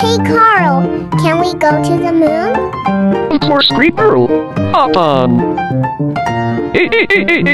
Hey Carl, can we go to the moon? Of course, Creeper. Hop on. Hey, hey, hey,